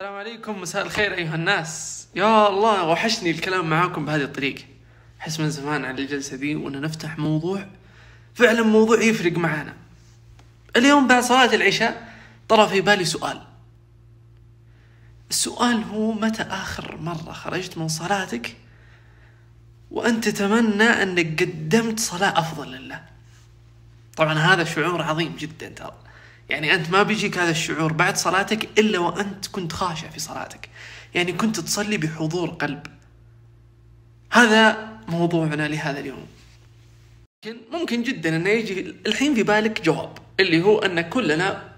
السلام عليكم مساء الخير أيها الناس. يا الله وحشني الكلام معاكم بهذه الطريقة. أحس من زمان على الجلسة ذي وان نفتح موضوع فعلا موضوع يفرق معانا. اليوم بعد صلاة العشاء طرى في بالي سؤال. السؤال هو متى آخر مرة خرجت من صلاتك وأنت تتمنى أنك قدمت صلاة أفضل لله؟ طبعا هذا شعور عظيم جدا ترى. يعني أنت ما بيجيك هذا الشعور بعد صلاتك إلا وأنت كنت خاشع في صلاتك. يعني كنت تصلي بحضور قلب. هذا موضوعنا لهذا اليوم. ممكن جدا انه يجي الحين في بالك جواب اللي هو أن كلنا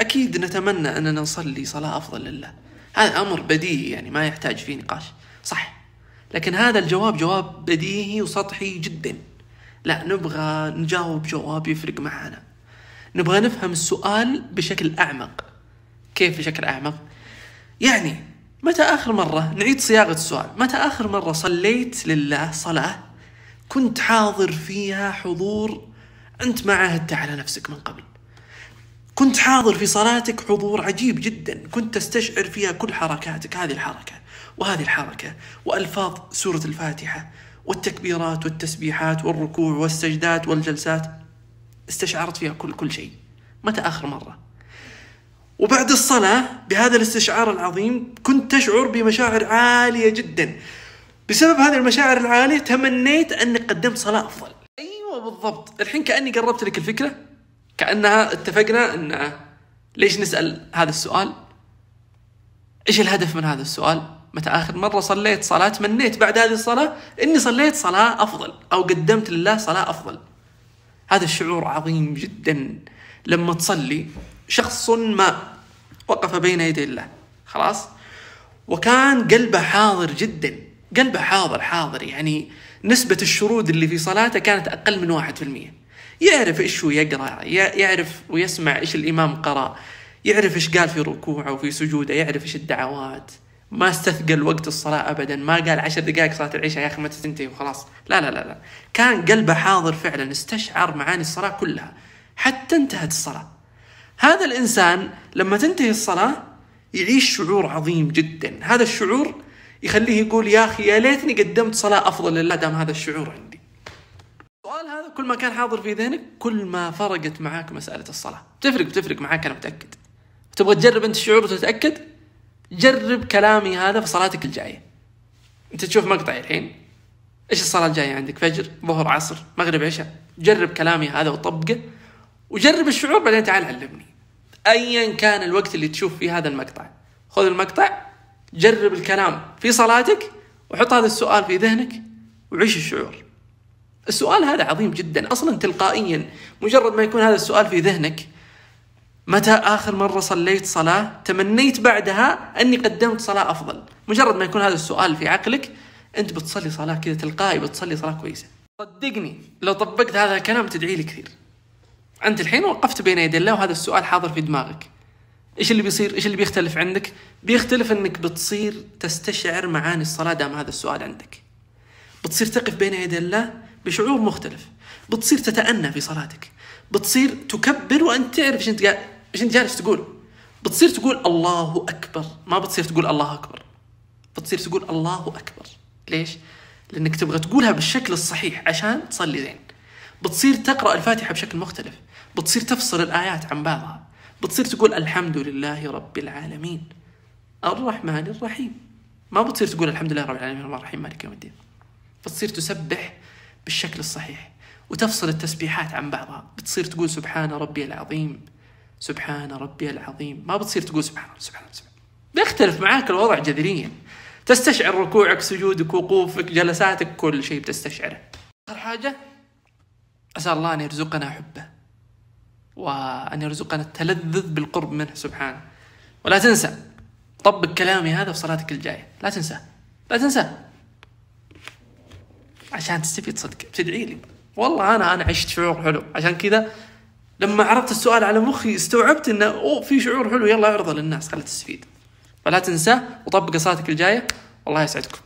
أكيد نتمنى أننا نصلي صلاة أفضل لله. هذا أمر بديهي يعني ما يحتاج فيه نقاش. صح. لكن هذا الجواب جواب بديهي وسطحي جدا. لا نبغى نجاوب جواب يفرق معنا نبغى نفهم السؤال بشكل أعمق. كيف بشكل أعمق؟ يعني متى آخر مرة نعيد صياغة السؤال متى آخر مرة صليت لله صلاة كنت حاضر فيها حضور أنت ما عاهدت على نفسك من قبل؟ كنت حاضر في صلاتك حضور عجيب جدا كنت تستشعر فيها كل حركاتك هذه الحركة وهذه الحركة وألفاظ سورة الفاتحة والتكبيرات والتسبيحات والركوع والسجدات والجلسات. استشعرت فيها كل كل شيء. متى آخر مرة؟ وبعد الصلاة بهذا الاستشعار العظيم كنت تشعر بمشاعر عالية جدا. بسبب هذه المشاعر العالية تمنيت أنك قدمت صلاة أفضل. أيوة بالضبط. الحين كأني قربت لك الفكرة. كأنها اتفقنا أن ليش نسأل هذا السؤال؟ إيش الهدف من هذا السؤال؟ متى آخر مرة صليت صلاة تمنيت بعد هذه الصلاة إني صليت صلاة أفضل أو قدمت لله صلاة أفضل. هذا الشعور عظيم جدا. لما تصلي شخص ما وقف بين يدي الله. خلاص؟ وكان قلبه حاضر جدا. قلبه حاضر حاضر. يعني نسبة الشرود اللي في صلاته كانت أقل من واحد في المية. يعرف إيش هو يقرأ يعرف ويسمع إيش الإمام قرأ. يعرف إيش قال في ركوعه وفي سجوده يعرف إيش الدعوات. ما استثقل وقت الصلاة أبدا. ما قال عشر دقائق صلاة العشاء يا أخي متى تنتهي وخلاص لا لا لا لا. كان قلبه حاضر فعلا استشعر معاني الصلاة كلها حتى انتهت الصلاة. هذا الإنسان لما تنتهي الصلاة يعيش شعور عظيم جدا. هذا الشعور يخليه يقول يا أخي يا ليتني قدمت صلاة أفضل لله دام هذا الشعور عندي. السؤال هذا كل ما كان حاضر في ذهنك كل ما فرقت معاك مسألة الصلاة. تفرق بتفرق معاك أنا متأكد. تبغى تجرب أنت الشعور وتتأكد؟ جرب كلامي هذا في صلاتك الجاية. انت تشوف مقطعي الحين. إيش الصلاة الجاية عندك؟ فجر ظهر عصر مغرب عشاء. جرب كلامي هذا وطبقه وجرب الشعور بعدين تعال علمني. ايا كان الوقت اللي تشوف فيه هذا المقطع. خذ المقطع جرب الكلام في صلاتك وحط هذا السؤال في ذهنك وعيش الشعور. السؤال هذا عظيم جدا. أصلا تلقائيا مجرد ما يكون هذا السؤال في ذهنك متى آخر مرة صليت صلاة؟ تمنيت بعدها أني قدمت صلاة أفضل. مجرد ما يكون هذا السؤال في عقلك أنت بتصلي صلاة كذا تلقائي بتصلي صلاة كويسة. صدقني لو طبقت هذا الكلام تدعي لي كثير. أنت الحين وقفت بين يدي الله وهذا السؤال حاضر في دماغك. إيش اللي بيصير؟ إيش اللي بيختلف عندك؟ بيختلف أنك بتصير تستشعر معاني الصلاة دام هذا السؤال عندك. بتصير تقف بين يدي الله بشعور مختلف. بتصير تتأنى في صلاتك. بتصير تكبر وأنت تعرف إيش أنت إيش أنت جالس تقول؟ بتصير تقول الله أكبر. ما بتصير تقول الله أكبر. بتصير تقول الله أكبر. ليش؟ لأنك تبغى تقولها بالشكل الصحيح عشان تصلي زين. بتصير تقرأ الفاتحة بشكل مختلف. بتصير تفصل الآيات عن بعضها. بتصير تقول الحمد لله رب العالمين. الرحمن الرحيم. ما بتصير تقول الحمد لله رب العالمين الرحمن الرحيم مالك يوم الدين. بتصير تسبح بالشكل الصحيح. وتفصل التسبيحات عن بعضها. بتصير تقول سبحان ربي العظيم. سبحان ربي العظيم. ما بتصير تقول سبحان ربي سبحان ربي بيختلف معاك الوضع جذريا. تستشعر ركوعك سجودك وقوفك جلساتك كل شيء بتستشعره. آخر حاجة أسأل الله أن يرزقنا حبه وأن يرزقنا التلذذ بالقرب منه سبحانه. ولا تنسى طبق كلامي هذا في صلاتك الجاية. لا تنسى لا تنسى. عشان تستفيد صدق بتدعي لي. والله أنا أنا عشت شعور حلو. عشان كذا لما عرضت السؤال على مخي استوعبت إنه أوه في شعور حلو يلا اعرضه للناس خلي تستفيد. فلا تنساه وطبق صلاتك الجاية والله يسعدكم.